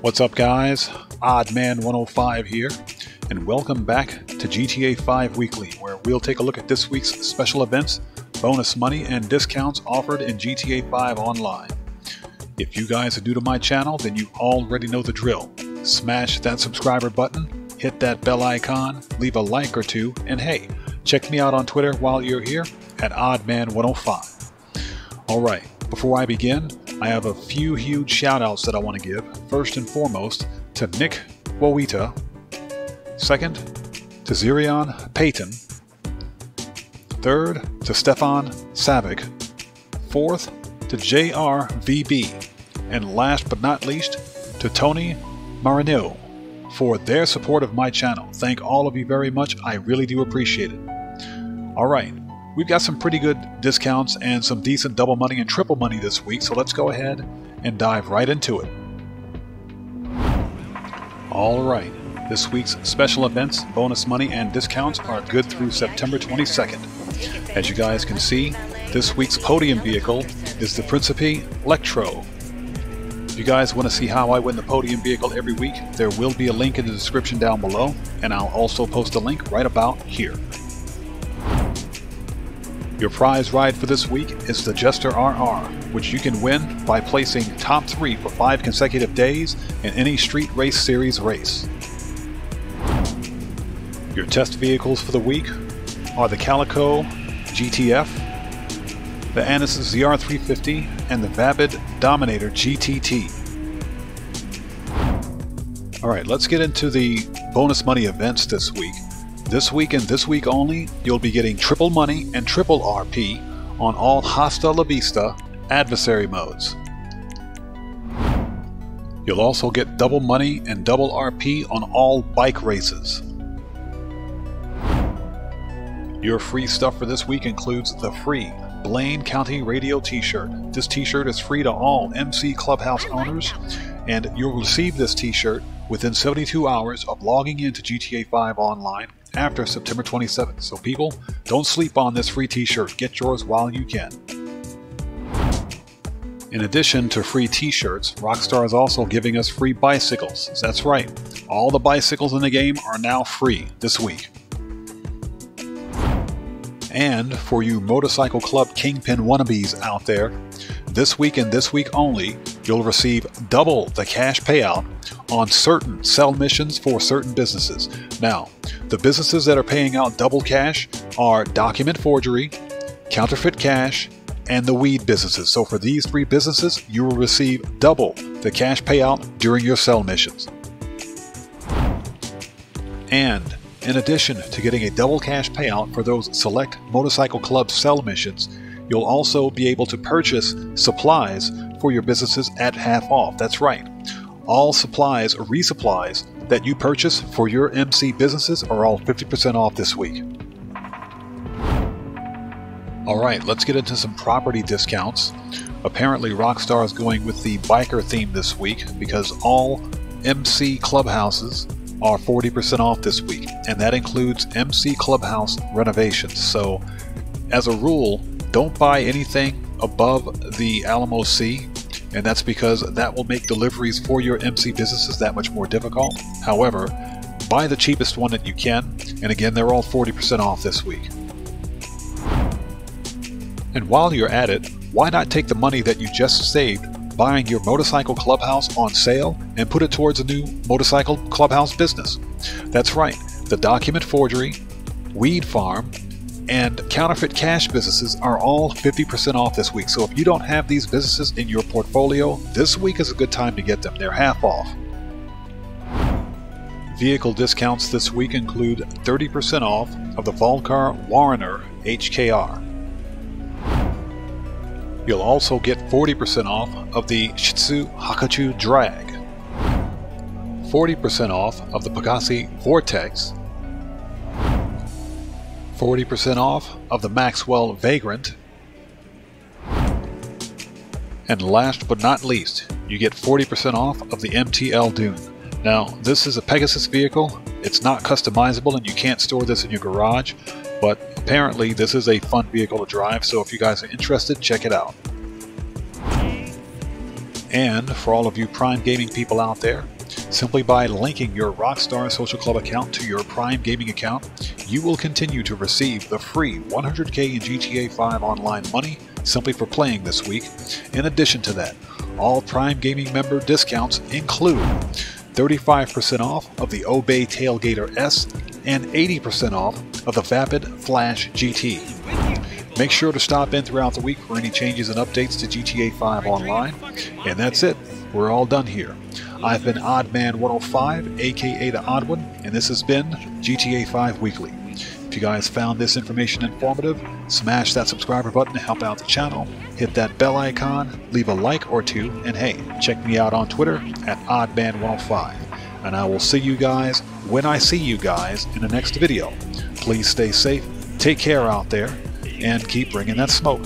What's up, guys? Oddman105 here, and welcome back to GTA 5 Weekly, where we'll take a look at this week's special events, bonus money, and discounts offered in GTA 5 Online. If you guys are new to my channel, then you already know the drill. Smash that subscriber button, hit that bell icon, leave a like or two, and hey, check me out on Twitter while you're here at Oddman105. Alright, before I begin, I have a few huge shout outs that I want to give. First and foremost, to Nick Wawita. Second, to Zirion Payton. Third, to Stefan Savic. Fourth, to JRVB. And last but not least, to Tony Marino for their support of my channel. Thank all of you very much. I really do appreciate it. Alright, We've got some pretty good discounts and some decent double money and triple money this week, so let's go ahead and dive right into it. Alright, this week's special events, bonus money, and discounts are good through September 22nd. As you guys can see, this week's podium vehicle is the Principe Electro. If you guys want to see how I win the podium vehicle every week, there will be a link in the description down below, and I'll also post a link right about here. Your prize ride for this week is the Jester RR, which you can win by placing top 3 for 5 consecutive days in any Street Race Series race. Your test vehicles for the week are the Calico GTF, the Annis ZR350, and the Vapid Dominator GTT. Alright, let's get into the bonus money events this week. This week and this week only, you'll be getting triple money and triple RP on all Hasta La Vista adversary modes. You'll also get double money and double RP on all bike races. Your free stuff for this week includes the free Blaine County Radio t-shirt. This t-shirt is free to all MC Clubhouse owners, and you'll receive this t-shirt within 72 hours of logging into GTA 5 online after September 27th. So, people, don't sleep on this free t shirt. Get yours while you can. In addition to free t shirts, Rockstar is also giving us free bicycles. That's right, all the bicycles in the game are now free this week. And for you Motorcycle Club Kingpin wannabes out there, this week and this week only, you'll receive double the cash payout on certain sell missions for certain businesses. Now, the businesses that are paying out double cash are document forgery, counterfeit cash, and the weed businesses. So for these three businesses, you will receive double the cash payout during your sell missions. And in addition to getting a double cash payout for those select Motorcycle Club sell missions, you'll also be able to purchase supplies for your businesses at half off. That's right. All supplies or resupplies that you purchase for your MC businesses are all 50% off this week. Alright, let's get into some property discounts. Apparently, Rockstar is going with the biker theme this week because all MC clubhouses are 40% off this week, and that includes MC clubhouse renovations. So, as a rule, don't buy anything above the Alamo Sea and that's because that will make deliveries for your MC businesses that much more difficult. However, buy the cheapest one that you can, and again, they're all 40% off this week. And while you're at it, why not take the money that you just saved buying your motorcycle clubhouse on sale and put it towards a new motorcycle clubhouse business? That's right, the document forgery, weed farm, and counterfeit cash businesses are all 50% off this week. So if you don't have these businesses in your portfolio, this week is a good time to get them. They're half off. Vehicle discounts this week include 30% off of the Vulcar Warrener HKR. You'll also get 40% off of the Shitzu Hakuchou Drag, 40% off of the Pegassi Vortex, 40% off of the Maxwell Vagrant. And last but not least, you get 40% off of the MTL Dune. Now, this is a Pegasus vehicle. It's not customizable and you can't store this in your garage, but apparently this is a fun vehicle to drive, so if you guys are interested, check it out. And for all of you Prime Gaming people out there, simply by linking your Rockstar Social Club account to your Prime Gaming account, you will continue to receive the free 100k in GTA 5 online money simply for playing this week. In addition to that, all Prime Gaming member discounts include 35% off of the Obey Tailgater S and 80% off of the Vapid Flash GT. Make sure to stop in throughout the week for any changes and updates to GTA 5 Online. And that's it. We're all done here. I've been Oddman105, aka The Odd One, and this has been GTA 5 Weekly. If you guys found this information informative, smash that subscriber button to help out the channel, hit that bell icon, leave a like or two, and hey, check me out on Twitter at Oddman105. And I will see you guys when I see you guys in the next video. Please stay safe, take care out there, and keep bringing that smoke.